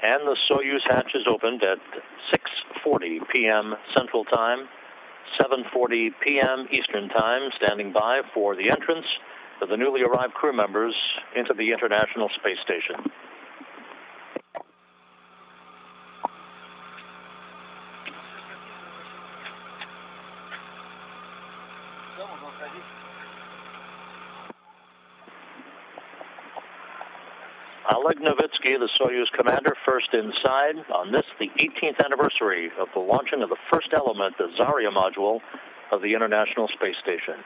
And the Soyuz hatches opened at 6:40 p.m. Central Time, 7:40 p.m. Eastern Time, standing by for the entrance of the newly arrived crew members into the International Space Station. Oleg Novitskiy, the Soyuz commander, first inside on this, the 18th anniversary of the launching of the first element, the Zarya module of the International Space Station.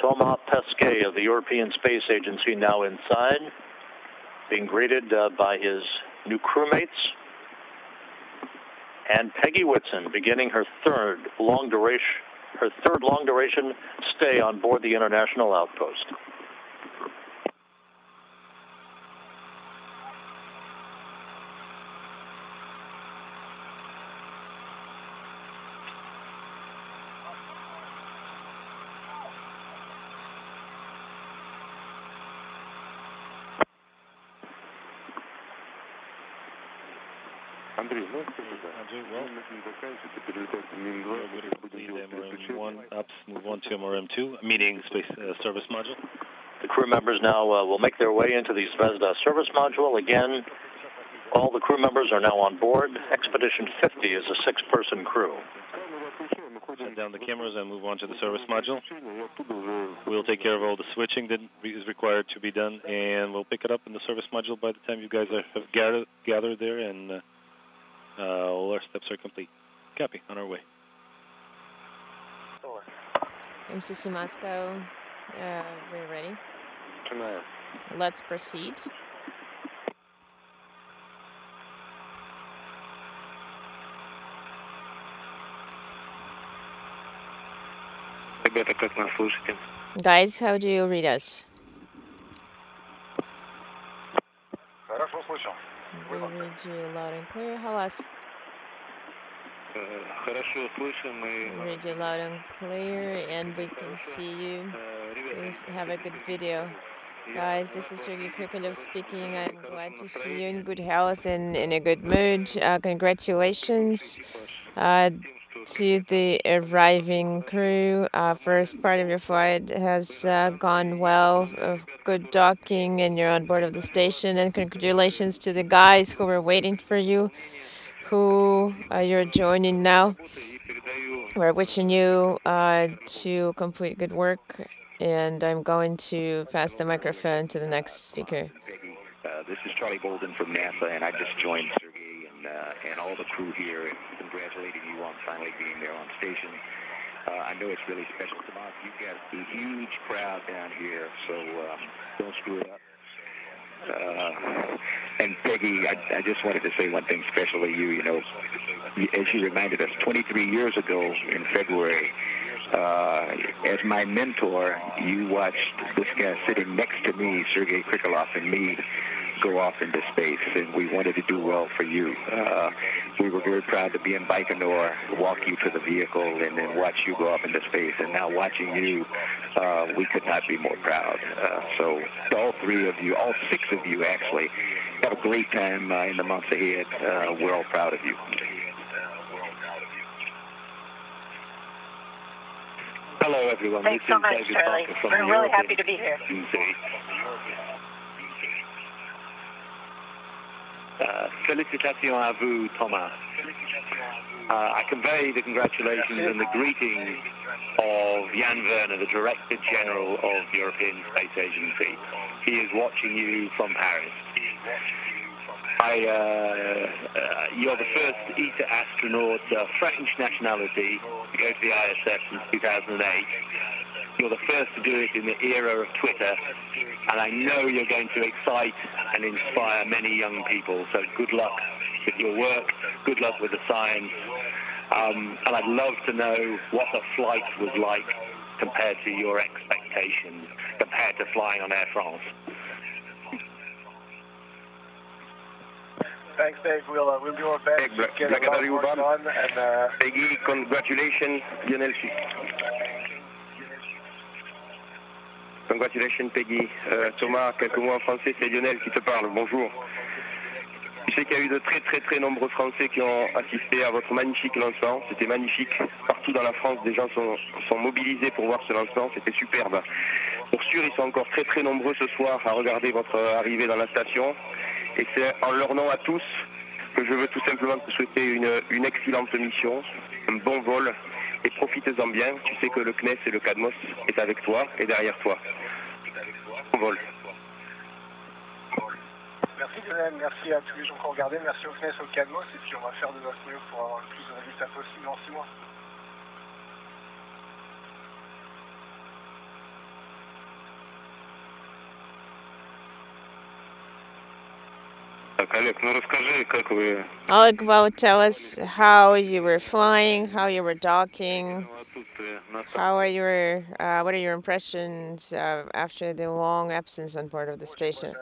Thomas Pesquet of the European Space Agency now inside, being greeted uh, by his new crewmates. And Peggy Whitson beginning her third long duration, her third long duration stay on board the International Outpost. Андрей, ну скажи, да. Andrew, well, Мин заканчивается, перелетать в Мин-2, we're будем going to leave делать переключение. MRM1 up, move on to MRM2, meeting space uh, service module. The crew members now uh, will make their way into the Zvezda service module. Again, all the crew members are now on board. Expedition 50 is a six-person crew. Камеру отключаем, мы ходим Shut down the cameras and move on to the service module. и оттуда уже We'll take care of all the switching that is required to be done, and we'll pick it up in the service module by the time you guys are, have gathered, gathered there, and uh, uh, all our steps are complete. Copy, on our way. MCC Moscow, uh, we're ready. Tonight. Let's proceed. Guys, how do you read us? We read you loud and clear. How us? Э, Хорошо слышим We и... read you loud and clear, and we can see you. э, ребята, Please have a good video. Guys, this is Sergey Krikalev speaking. I'm glad to see you in good health and in a good mood. Uh, congratulations uh, to the arriving crew. Uh, first part of your flight has uh, gone well. Uh, good docking, and you're on board of the station. And congratulations to the guys who were waiting for you, who uh, you're joining now. We're wishing you uh, to complete good work. And I'm going to pass the microphone to the next speaker. Uh, this is Charlie Bolden from NASA, and I just joined uh, and all the crew here and congratulating you on finally being there on station. Uh, I know it's really special. You've got a huge crowd down here, so um, don't screw it up. Uh, and Peggy, I, I just wanted to say one thing special to you. You know, as you reminded us, 23 years ago in February, uh, as my mentor, you watched this guy sitting next to me, Sergei Krikalev, and me go off into space, and we wanted to do well for you. Uh, we were very proud to be in Baikonur, walk you to the vehicle, and then watch you go off into space. And now watching you, uh, we could not be more proud. Uh, so all three of you, all six of you actually, have a great time uh, in the months ahead. Uh, we're all proud of you. Hello, everyone. Thanks this so much, David Charlie. We're really happy to be here. Agency. Uh, félicitations à vous, Thomas. Uh, I convey the congratulations and the greetings of Jan Werner, the Director General of European Space Agency. He is watching you from Paris. I, uh, uh, you're the first ESA astronaut, uh, French nationality, to go to the ISS since 2008. You're the first to do it in the era of Twitter, and I know you're going to excite and inspire many young people. So good luck with your work, good luck with the science, um, and I'd love to know what the flight was like compared to your expectations, compared to flying on Air France. Thanks, Dave. We'll, uh, we'll do our best Hey, to Bra- get a lot of Bracadary work Urban. done. Congratulations, Peggy. Euh, Thomas, quelques mots en français, c'est Lionel qui te parle. Bonjour. Je sais qu'il y a eu de très très très nombreux Français qui ont assisté à votre magnifique lancement. C'était magnifique. Partout dans la France, des gens sont, mobilisés pour voir ce lancement. C'était superbe. Pour sûr, ils sont encore très très nombreux ce soir à regarder votre arrivée dans la station. Et c'est en leur nom à tous que je veux tout simplement te souhaiter une excellente mission, un bon vol et profitez-en bien. Tu sais que le CNES et le CADMOS est avec toi et derrière toi. Bon vol. Merci Lionel, merci à tous les gens qui ont regardé, merci au CNES, au Cadmos, et puis on va faire de notre mieux pour avoir le plus de résultats possible en 6 mois. Олег, ну расскажи, как вы Oleg, well, tell us how you were flying, how you were docking, в отсутствие на how are your, uh, what are your impressions uh, after the long absence on board of the station?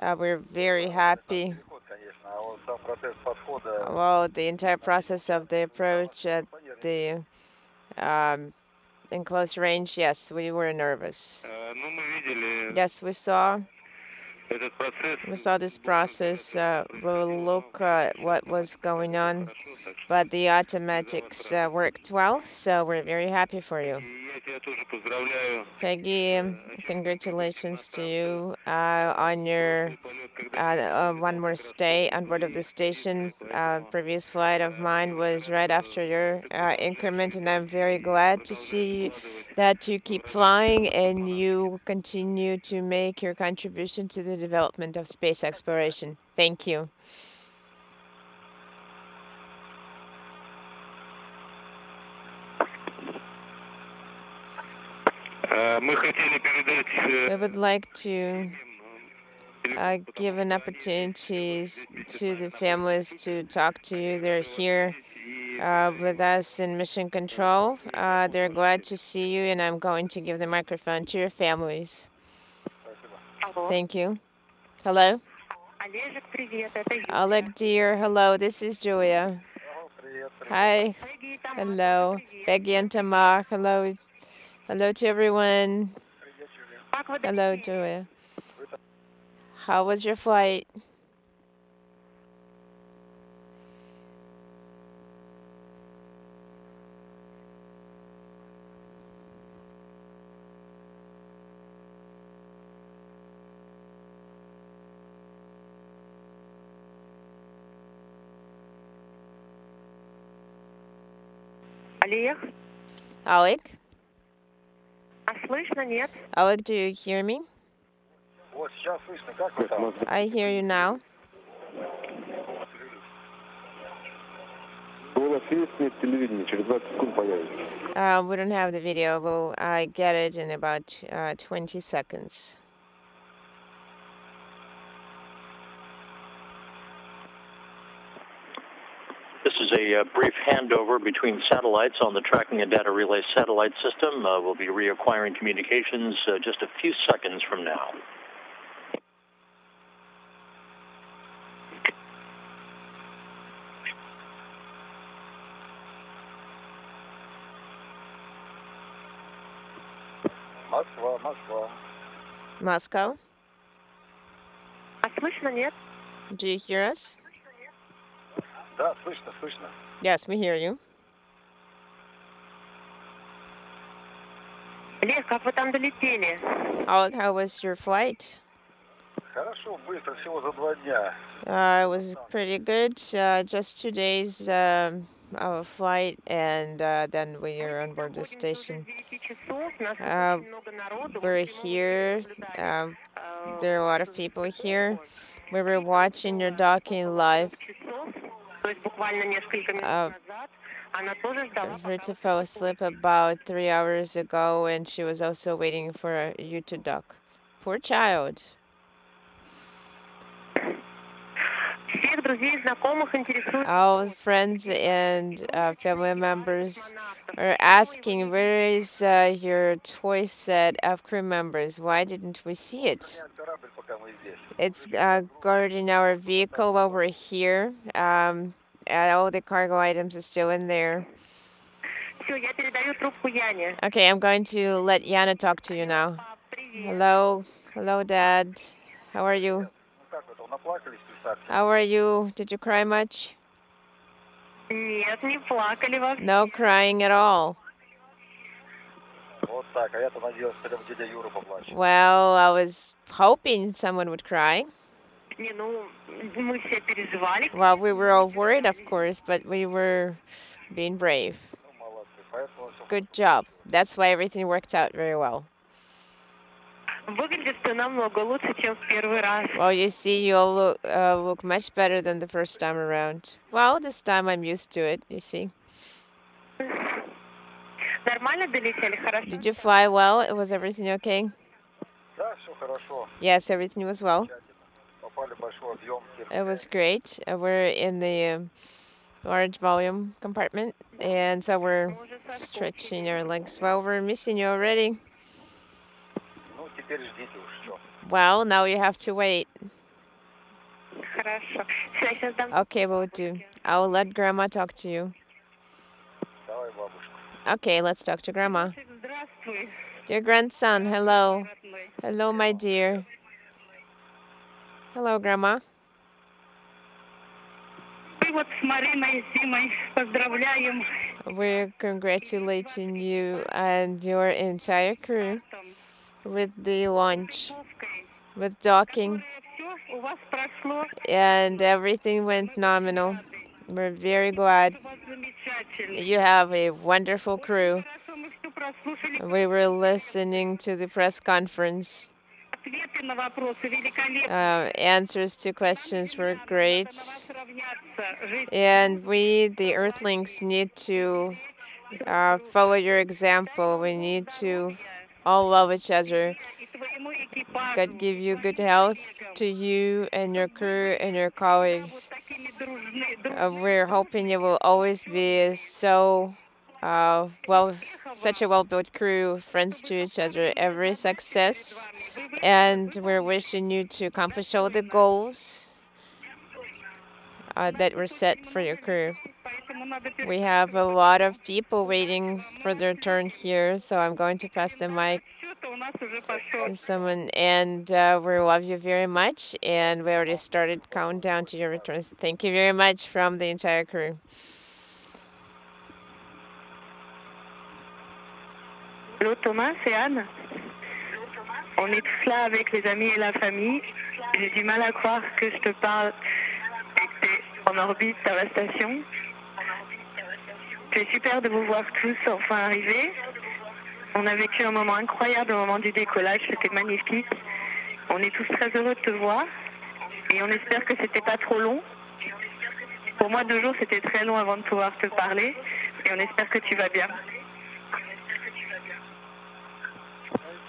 Uh, we're very happy. Подход, конечно, а вот сам процесс подхода Well, the entire process of the approach at the um, in close range, yes, we were nervous. Э, Ну, мы видели Yes, we saw we saw this process, uh, we'll look at what was going on, but the automatics uh, worked well, so we're very happy for you. Peggy, um, congratulations to you uh, on your uh, uh one more stay on board of the station. Uh, previous flight of mine was right after your uh, increment, and I'm very glad to see that you keep flying and you continue to make your contribution to the development of space exploration. Thank you. We would like to uh, give an opportunity to the families to talk to you. They're here uh, with us in Mission Control. Uh, they're glad to see you, and I'm going to give the microphone to your families. Thank you. Hello? Oleg, dear, hello, this is Julia. Hi. Hello. Peggy and Tamar, hello. Hello to everyone. Hello, Julia. How was your flight? Alec? а слышно, нет? Oleg, do you hear me? Вот сейчас слышно, как вы там? I hear you now. Голос есть, нет телевидения, через 20 секунд появится. Uh, we don't have the video. We'll uh, get it in about uh, 20 seconds. a, uh, brief handover between satellites on the Tracking and Data Relay satellite system. Uh, we'll be reacquiring communications uh, just a few seconds from now. Moscow, Moscow. Moscow? Do you hear us? Да, слышно, слышно. Yes, we hear you. Олег, как вы там долетели? Oleg, how was your flight? Хорошо, быстро, всего за два дня. Uh, it was pretty good. Uh, just two days um, of flight, and uh, then we are on board the Находимся уже station. с 9 часов, нас тут А, очень много народу, в We're общем, мы here. наблюдали, Um, э, there are a lot of вот people этот here. полет. we were watching your docking live. Uh, Rita fell asleep about three hours ago, and she was also waiting for you to dock. Poor child. All friends and uh, family members are asking, where is uh, your toy set of crew members? Why didn't we see it? It's uh, our vehicle our vehicle over here. Um, all the cargo items are still in there. Okay, I'm going to let Yana talk to you now. Hello. Hello, Dad. How are you? How are you? Did you cry much? No crying at all. Нет, не плакали вообще. No crying at all. Well, I was hoping someone would cry. Не, ну, мы все переживали. Well, we were all worried, of course, but we were being brave. Good job. That's why everything worked out very well. Выглядит ты намного лучше, чем в первый раз. Well, you see, you all look, uh, look much better than the first time around. Well, this time I'm used to it, you see. Нормально долетели, хорошо? Did you fly well? Was everything okay? Yes, everything was well. It was great. Uh, we're in the um, large volume compartment, and so we're stretching our legs. Well, we're missing you already. Well, now you have to wait. Хорошо. Всё, я сейчас дам Okay, we'll do. I'll let Grandma talk to you. Okay, let's talk to Grandma. Dear grandson, hello. Hello, my dear. Hello, Grandma. We're congratulating you and your entire crew with the launch, with docking, and everything went nominal. We're very glad you have a wonderful crew. We were listening to the press conference. Uh, answers to questions were great. And we, the Earthlings, need to uh, follow your example. We need to all love each other. God give you good health to you and your crew and your colleagues. Uh, we're hoping it will always be so uh, well, such a well-built crew, friends to each other, every success. And we're wishing you to accomplish all the goals uh, that were set for your crew. We have a lot of people waiting for their turn here, so I'm going to pass the mic у нас уже пошел. to someone. And uh, we love you very much, and we already started countdown to your return. So Thank you very much from the entire crew. Allô Thomas, c'est Anne. On est tous là avec les amis et la famille. J'ai du mal à croire que je te parle et que t'es en orbite dans la station. C'est super de vous voir tous enfin arriver. On a vécu un moment incroyable au moment du décollage, c'était magnifique. On est tous très heureux de te voir et on espère que c'était pas trop long. Pour moi, deux jours, c'était très long avant de pouvoir te parler et on espère que tu vas bien.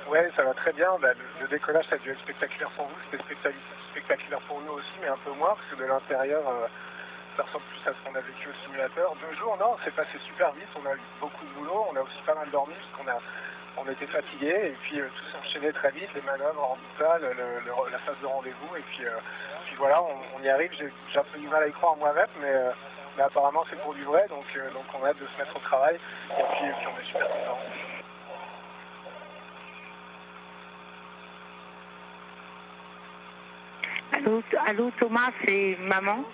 Ouais, ça va très bien. Bah, le, décollage, ça a dû être spectaculaire pour vous. C'était spectac- spectaculaire pour nous aussi, mais un peu moins, parce que de l'intérieur, euh, ça ressemble plus à ce qu'on a vécu au simulateur. Deux jours, non, c'est passé super vite. On a eu beaucoup de boulot. On a aussi pas mal dormi, parce qu'on a, on était fatigués. Et puis, euh, tout s'enchaînait très vite. Les manœuvres orbitales, le- la phase de rendez-vous. Et puis, euh, puis voilà, on, y arrive. J'ai un peu du mal à y croire moi-même, mais, euh, apparemment, c'est pour du vrai. Donc, donc, on a hâte de se mettre au travail. Et puis, et puis on est super contents. Allô, allô, Thomas, c'est maman?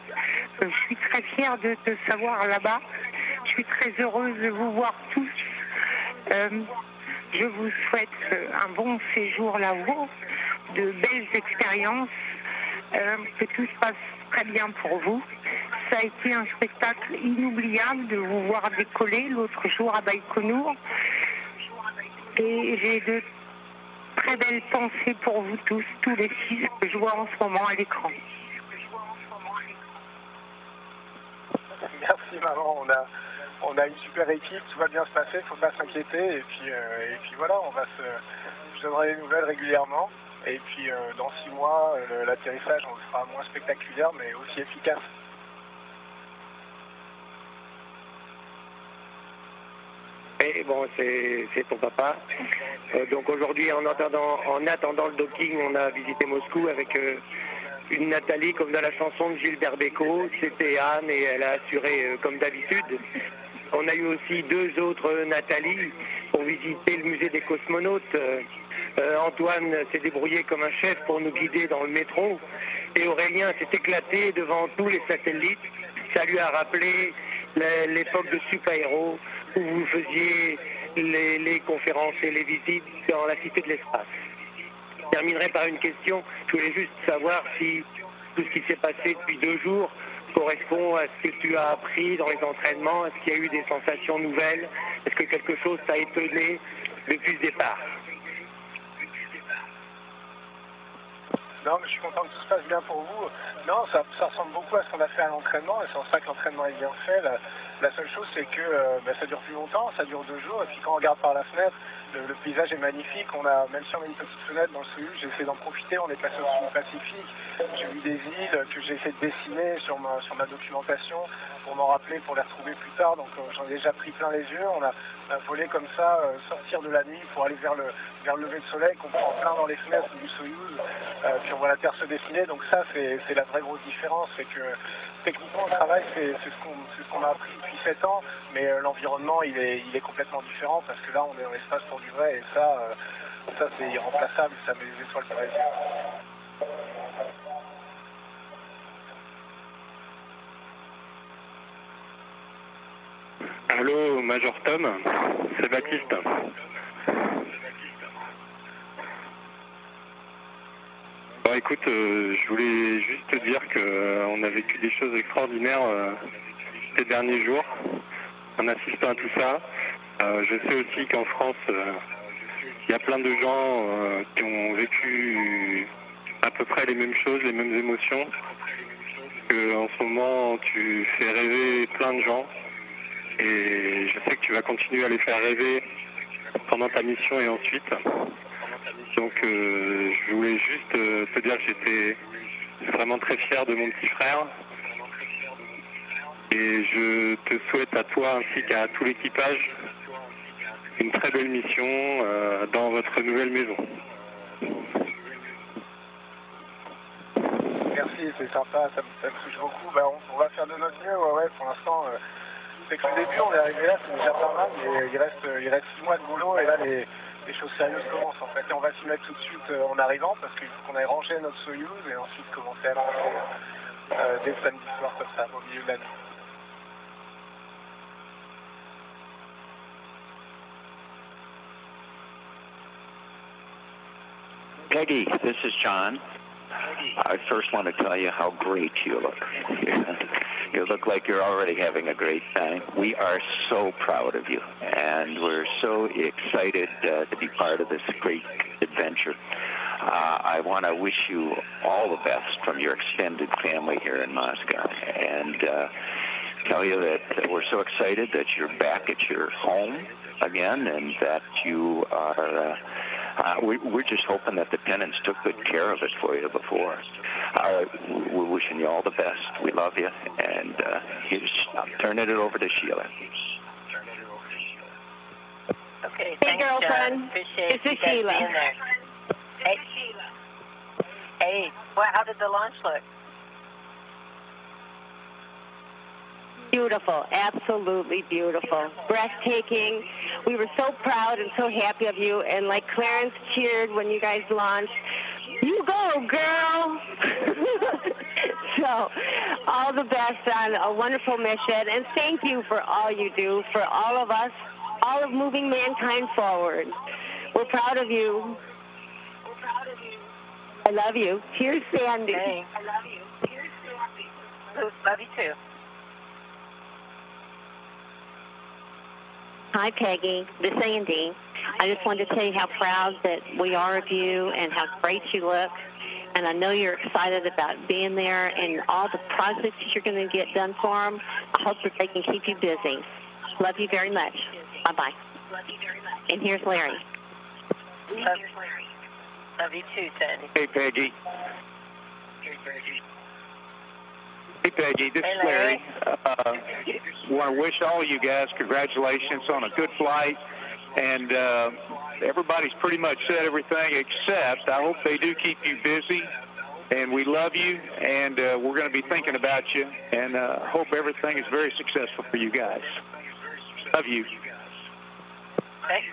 Je suis très fière de te savoir là-bas. Je suis très heureuse de vous voir tous. Euh, je vous souhaite un bon séjour là-haut, de belles expériences, euh, que tout se passe très bien pour vous. Ça a été un spectacle inoubliable de vous voir décoller l'autre jour à Baïkonour. Et j'ai de très belles pensées pour vous tous, tous les six que je vois en ce moment à l'écran. Merci maman, on a, on a une super équipe, tout va bien se passer, faut pas s'inquiéter. Et puis, euh, et puis voilà, on va se, je donnerai des nouvelles régulièrement. Et puis euh, dans six mois, euh, l'atterrissage fera moins spectaculaire mais aussi efficace. Et bon, c'est ton papa. Donc aujourd'hui, en attendant, en attendant le docking, on a visité Moscou avec une Nathalie comme dans la chanson de Gilbert Bécaud. C'était Anne et elle a assuré euh, comme d'habitude. On a eu aussi deux autres Nathalie pour visiter le musée des cosmonautes. Euh, Antoine s'est débrouillé comme un chef pour nous guider dans le métro. Et Aurélien s'est éclaté devant tous les satellites. Ça lui a rappelé l'époque de super-héros où vous faisiez les conférences et les visites dans la cité de l'espace. Je terminerai par une question. Je voulais juste savoir si tout ce qui s'est passé depuis deux jours correspond à ce que tu as appris dans les entraînements Est-ce qu'il y a eu des sensations nouvelles? Est-ce que quelque chose t'a étonné depuis le départ? Non, mais je suis content que tout se passe bien pour vous. Non, ça, ressemble beaucoup à ce qu'on a fait à l'entraînement, et c'est en ça que l'entraînement est bien fait. La, seule chose, c'est que euh, ben, ça dure plus longtemps, ça dure deux jours, et puis quand on regarde par la fenêtre, le, paysage est magnifique. On a, même si on a une petite fenêtre dans le Soyuz, j'ai essayé d'en profiter. On est passé au sud Pacifique. J'ai vu des îles que j'ai essayé de dessiner sur ma, documentation pour m'en rappeler, pour les retrouver plus tard. Donc euh, j'en ai déjà pris plein les yeux. On a, volé comme ça, euh, sortir de la nuit pour aller vers le, lever de soleil qu'on prend plein dans les fenêtres du Soyuz. Euh, puis on voit la Terre se dessiner. Donc ça, c'est la vraie grosse différence. C'est que techniquement, le travail, c'est ce qu'on a appris depuis 7 ans, mais l'environnement, il est, il est complètement différent parce que là, on est dans l'espace pour vrai et ça, euh, ça c'est irremplaçable, ça met les étoiles sur les yeux. Allô, Major Tom, c'est Baptiste. Bon, écoute, euh, je voulais juste te dire qu'on euh, a vécu des choses extraordinaires euh, ces derniers jours en assistant à tout ça. Je sais aussi qu'en France, il y a plein de gens qui ont vécu à peu près les mêmes choses, les mêmes émotions. Que en ce moment, tu fais rêver plein de gens. Et je sais que tu vas continuer à les faire rêver pendant ta mission et ensuite. Donc euh, je voulais juste euh, te dire que j'étais vraiment très fier de mon petit frère. Et je te souhaite à toi ainsi qu'à tout l'équipage une très belle mission euh, dans votre nouvelle maison. Merci, c'est sympa, ça, me touche beaucoup. Ben, on, va faire de notre mieux, ouais, ouais pour l'instant. c'est que le début, on est arrivé là, c'est déjà pas mal, mais il reste, reste six mois de boulot et là, les, choses sérieuses commencent en fait. Et on va s'y mettre tout de suite euh, en arrivant parce qu'il faut qu'on ait rangé notre Soyuz et ensuite commencer à lancer euh, dès samedi soir comme ça, au milieu de la Peggy, this is John. I first want to tell you how great you look. You look like you're already having a great time. We are so proud of you, and we're so excited uh, to be part of this great adventure. Uh, I want to wish you all the best from your extended family here in Moscow, and uh, tell you that we're so excited that you're back at your home again, and that you are. Uh, we, are just hoping that the tenants took good care of it for you before. Uh, we're wishing you all the best. We love you, and uh, here's, I'm turning it over to Sheila. Okay, hey, thanks, girlfriend. John. Appreciate this is Sheila. Hey, hey, well, how did the launch look? Beautiful, absolutely beautiful, breathtaking. We were so proud and so happy of you, and like Clarence cheered when you guys launched. You go, girl! so, all the best on a wonderful mission, and thank you for all you do for all of us, all of moving mankind forward. We're proud of you. We're proud of you. I love you. Here's Sandy. Thanks. I love you. Here's Sandy. Love you too. Hi, Peggy. This is Andy. I just wanted to tell you how proud that we are of you and how great you look. And I know you're excited about being there and all the projects that you're going to get done for them. I hope that they can keep you busy. Love you very much. Bye-bye. And here's Larry. Love, love you too, Sandy. Hey, Peggy. Hey, Peggy. Hey, Peggy. This is Larry. Uh, want to wish all you guys congratulations on a good flight. And uh, everybody's pretty much said everything except I hope they do keep you busy. And we love you, and uh, we're going to be thinking about you, and uh, hope everything is very successful for you guys. Love you. Thank you.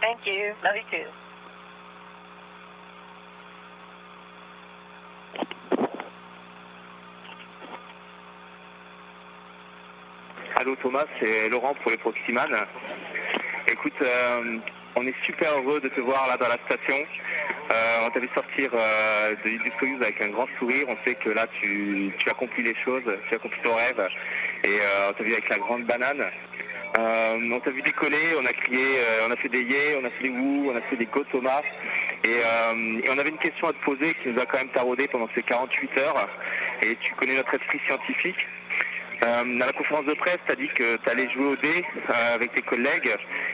Thank you. Love you too. Allô Thomas, c'est Laurent pour les Proxyman. Écoute, euh, on est super heureux de te voir là dans la station. Euh, on t'a vu sortir euh, de l'île du avec un grand sourire. On sait que là tu, accomplis les choses, tu accomplis ton rêve. Et euh, on t'a vu avec la grande banane. On t'a vu décoller, on a crié, on a fait des yé, on a fait des wou, on a fait des go Thomas. Et, et on avait une question à te poser qui nous a quand même taraudé pendant ces 48 heures. Et tu connais notre esprit scientifique. Euh, à la conférence de presse, tu as dit que tu allais jouer au dé euh, avec tes collègues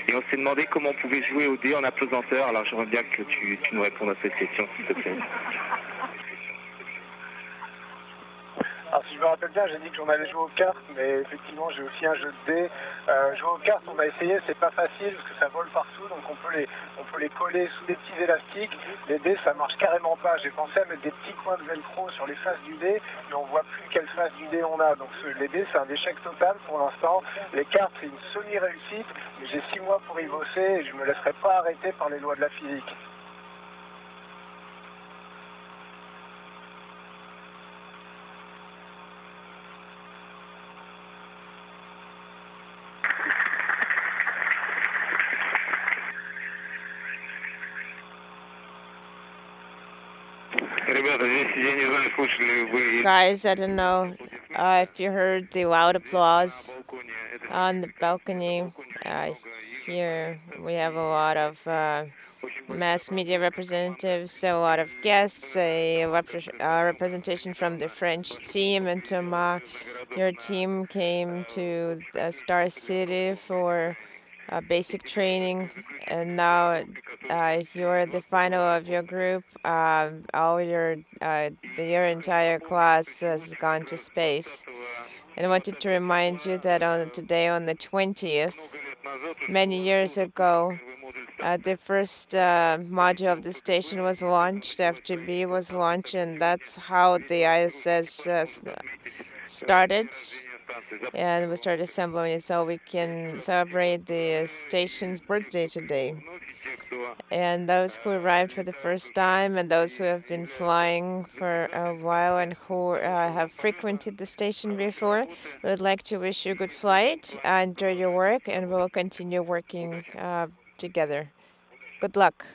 et on s'est demandé comment on pouvait jouer au dé en apesanteur. Alors j'aimerais bien que tu, tu nous répondes à cette question, s'il te plaît. Alors si je me rappelle bien, j'ai dit que j'en avais joué aux cartes, mais effectivement j'ai aussi un jeu de dés. Euh, jouer aux cartes, on a essayé, c'est pas facile parce que ça vole partout, donc on peut les, on peut les coller sous des petits élastiques. Les dés, ça marche carrément pas. J'ai pensé à mettre des petits coins de velcro sur les faces du dé, mais on voit plus quelle face du dé on a. Donc les dés, c'est un échec total pour l'instant. Les cartes, c'est une semi-réussite, mais j'ai six mois pour y bosser et je me laisserai pas arrêter par les lois de la physique. Guys, I don't know uh, if you heard the loud applause on the balcony. Uh, here we have a lot of uh, mass media representatives, a lot of guests, a repre- uh, representation from the French team, and Thomas, your team came to Star City for uh, basic training, and now uh, you're the final of your group. Uh, all your uh, your entire class has gone to space. And I wanted to remind you that on today, on the 20th, many years ago, uh, the first uh, module of the station was launched. FGB was launched, and that's how the ISS uh, started. And we started assembling it so we can celebrate the station's birthday today. And those who arrived for the first time, and those who have been flying for a while and who uh, have frequented the station before, we would like to wish you a good flight. Uh, enjoy your work, and we will continue working uh, together. Good luck.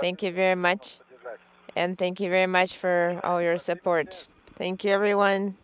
Thank you very much. And thank you very much for all your support. Thank you, everyone.